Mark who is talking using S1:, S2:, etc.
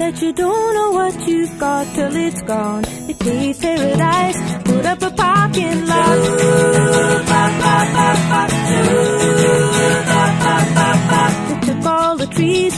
S1: that you don't know what you've got till it's gone. They paved paradise, put up a parking lot. They took all the trees,